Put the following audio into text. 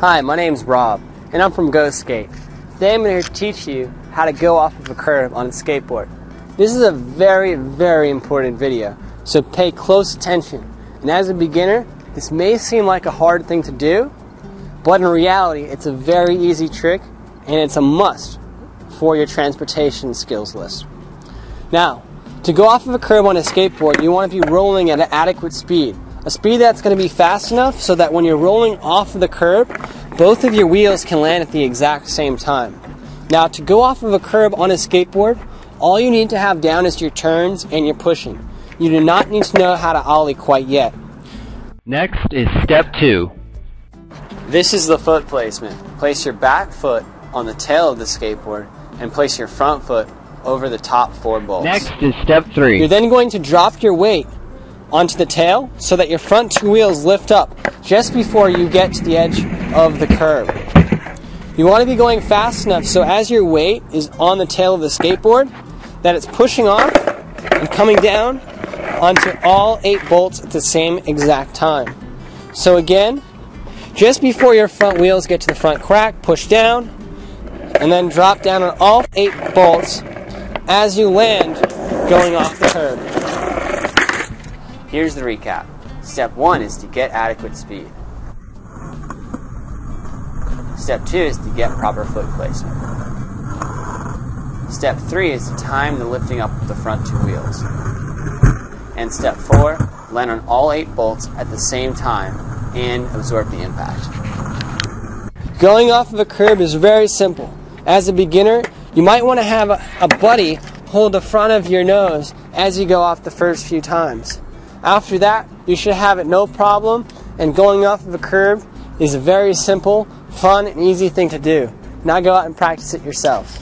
Hi, my name's Rob, and I'm from Go Skate. Today I'm going to teach you how to go off of a curb on a skateboard. This is a very, very important video, so pay close attention. And as a beginner, this may seem like a hard thing to do, but in reality, it's a very easy trick, and it's a must for your transportation skills list. Now, to go off of a curb on a skateboard, you want to be rolling at an adequate speed a speed that's going to be fast enough so that when you're rolling off of the curb, both of your wheels can land at the exact same time. Now, to go off of a curb on a skateboard, all you need to have down is your turns and your pushing. You do not need to know how to ollie quite yet. Next is step two. This is the foot placement. Place your back foot on the tail of the skateboard and place your front foot over the top four bolts. Next is step three. You're then going to drop your weight onto the tail so that your front two wheels lift up just before you get to the edge of the curb. You want to be going fast enough so as your weight is on the tail of the skateboard that it's pushing off and coming down onto all eight bolts at the same exact time. So again, just before your front wheels get to the front crack, push down and then drop down on all eight bolts as you land going off the curb. Here's the recap. Step one is to get adequate speed. Step two is to get proper foot placement. Step three is to time the lifting up of the front two wheels. And step four, land on all eight bolts at the same time and absorb the impact. Going off of a curb is very simple. As a beginner, you might want to have a, a buddy hold the front of your nose as you go off the first few times. After that, you should have it no problem, and going off of a curb is a very simple, fun, and easy thing to do. Now go out and practice it yourself.